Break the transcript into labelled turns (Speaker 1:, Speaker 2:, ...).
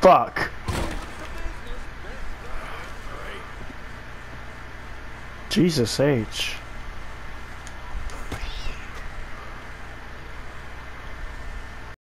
Speaker 1: Fuck. Jesus H.